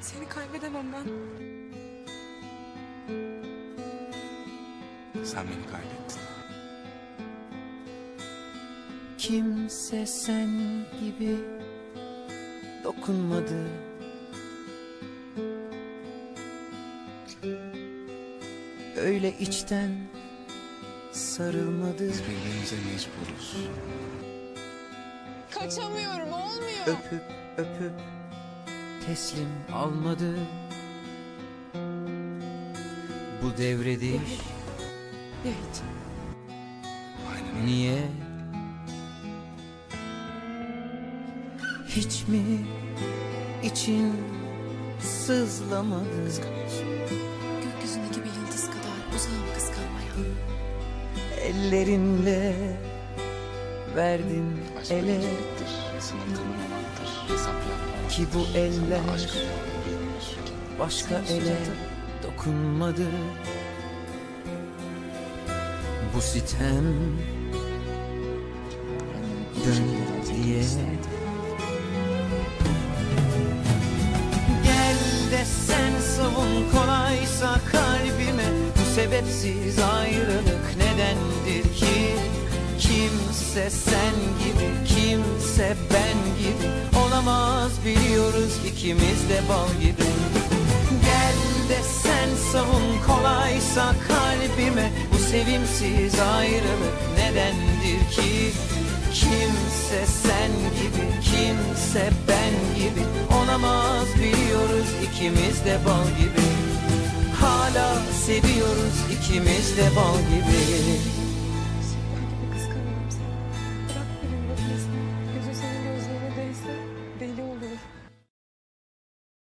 Seni kaybedemem ben. Sen beni kaybettin. Kimse sen gibi dokunmadı Öyle içten sarılmadı Biz birbirimize mecburuz. Kaçamıyorum olmuyor. Öpüp öpüp teslim almadı Bu devrediş öyle. Niye? Hiç mi için sızlamadı? Gökyüzündeki bir yıldız kadar uzağım kıskanmaya. Ellerinle verdin Aşk ele. Ki bu eller başka ele dokunmadı. Bu sitem dön diye. Gel de sen savun kolaysa kalbime Bu sebepsiz ayrılık nedendir ki Kimse sen gibi kimse ben gibi. Olamaz biliyoruz ikimiz de bal gibi. Gel de sen savun kolaysa kalbime. Bu sevimsiz ayrılık nedendir ki? Kimse sen gibi kimse ben gibi. Olamaz biliyoruz ikimiz de bal gibi. Hala seviyoruz ikimiz de bal gibi